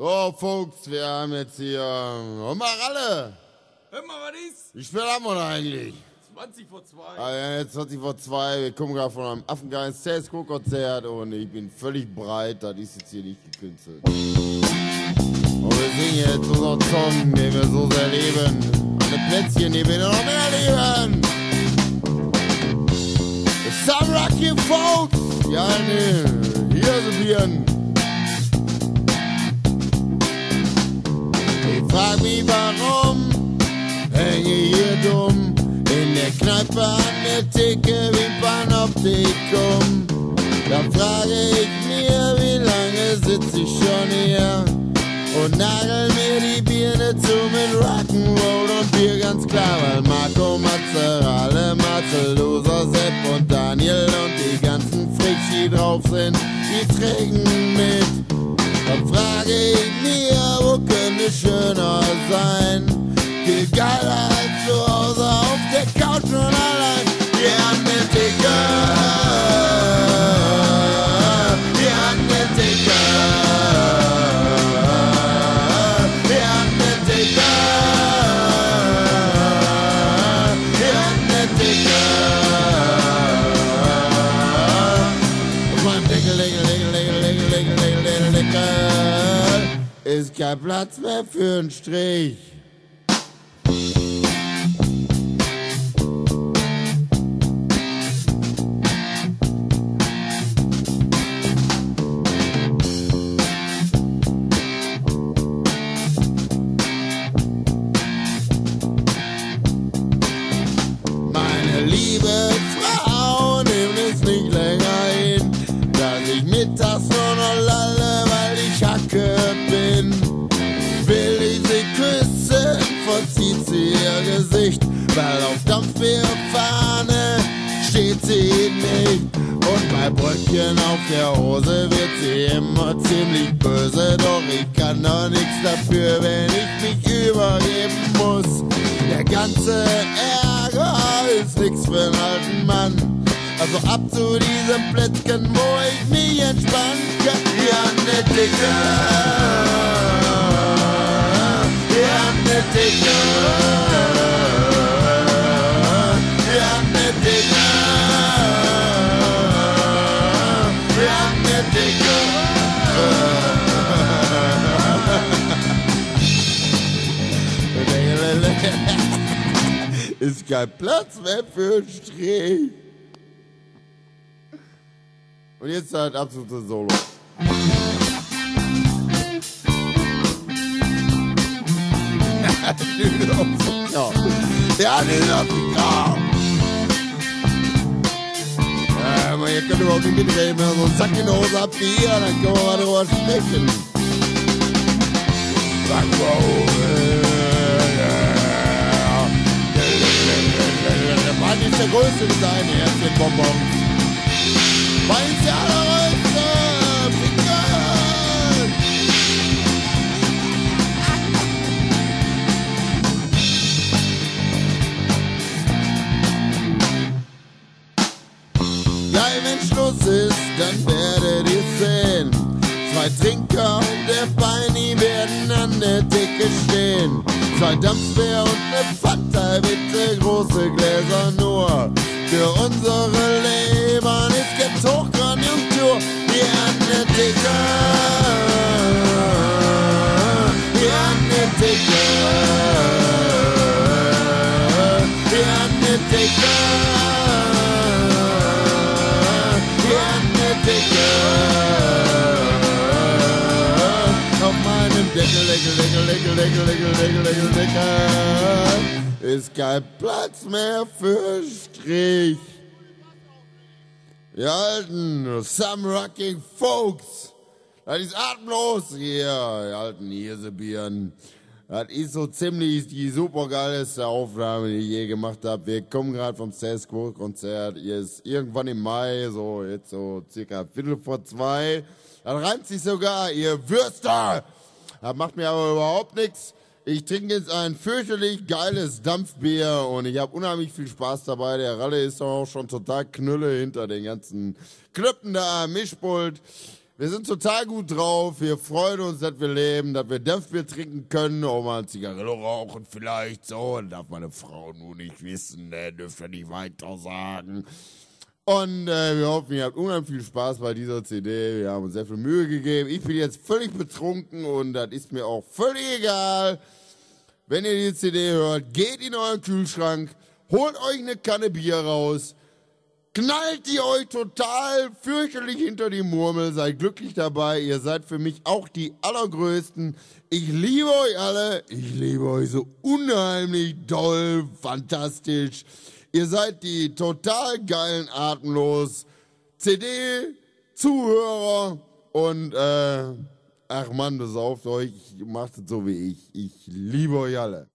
So, Folks, wir haben jetzt hier. Hör mal, Ralle! Hör mal, was ist? Wie spät haben wir da eigentlich? 20 vor 2. Ah, ja, jetzt 20 vor 2. Wir kommen gerade von einem affengeilen CSGO-Konzert und ich bin völlig breit. Das ist jetzt hier nicht gekünstelt. Und wir singen jetzt unseren Song, den wir so sehr lieben. Eine Plätzchen, die wir noch mehr lieben. Some Rocky Folks! Ja, nee, hier sind wir. Frag mich warum, hänge hier dumm in der Kneipe an der Theke wie Panoptikum. Da frage ich mir, wie lange sitz ich schon hier und nagel mir die Birne zu mit Rock'n'Roll und Bier ganz klar, weil Marco Mazzerale, Marcel Loser, Sepp und Daniel und die ganzen Freaks, die drauf sind, die trinken mit. Dann frage ich mir, schöner sein. Gegeiler als zu Hause auf der Couch und allein. Wir haben ist dicker. Die dicker. Dicker. Dicker. Ist kein Platz mehr für einen Strich. Meine liebe steht sie nicht. Und bei Bröckchen auf der Hose wird sie immer ziemlich böse, doch ich kann doch nichts dafür, wenn ich mich übergeben muss. Der ganze Ärger ist nix für einen alten Mann. Also ab zu diesem Plätzchen, wo ich mich entspannen kann. Die Analytiker, die Analytiker, die Ist kein Platz mehr für einen Strich. Und jetzt halt absolute Solo. ja, ja, Südafrika. Ja, aber ihr könnt überhaupt nicht mitreden, wenn ihr so einen Sack in der Hose habt wie ihr, dann können wir mal drüber sprechen. Sack, wow, Größte Design, Herzchenbonbons. Weil ist der allergrößte Ficker. Gleich wenn Schluss ist, dann werdet ihr sehen. Zwei Trinker und der Beini werden an der Decke stehen. Zwei Dampfbär und ne Fanta, bitte große Gläser nur. Für unsere Lebern ist jetzt Hochkonjunktur. Die Analytiker, die Analytiker, die Analytiker, die Analytiker. Auf meinem Deckel, Deckel, Deckel, Deckel, Deckel, Deckel, Deckel, Deckel, Deckel ist kein Platz mehr für Strich. Wir halten some rocking folks. Das ist atemlos hier, wir alten Hirsebieren. Das ist so ziemlich die supergeilste Aufnahme, die ich je gemacht habe. Wir kommen gerade vom Status-Quo-Konzert. Ihr ist irgendwann im Mai, so jetzt so circa Viertel vor zwei. Dann reimt sich sogar, ihr Würster. Das macht mir aber überhaupt nichts. Ich trinke jetzt ein fürchterlich geiles Dampfbier und ich habe unheimlich viel Spaß dabei. Der Ralle ist auch schon total knülle hinter den ganzen Knöpfen da Mischpult. Wir sind total gut drauf. Wir freuen uns, dass wir leben, dass wir Dörfbier trinken können, auch mal ein Zigarillo rauchen vielleicht so. Das darf meine Frau nur nicht wissen, ne? dürft ihr nicht weiter sagen. Und äh, wir hoffen, ihr habt unheimlich viel Spaß bei dieser CD. Wir haben uns sehr viel Mühe gegeben. Ich bin jetzt völlig betrunken und das ist mir auch völlig egal. Wenn ihr die CD hört, geht in euren Kühlschrank, holt euch eine Kanne Bier raus, knallt die euch total fürchterlich hinter die Murmel, seid glücklich dabei. Ihr seid für mich auch die allergrößten. Ich liebe euch alle. Ich liebe euch so unheimlich doll, fantastisch. Ihr seid die total geilen Atemlos CD-Zuhörer und äh, ach man, besauft euch, macht es so wie ich. Ich liebe euch alle.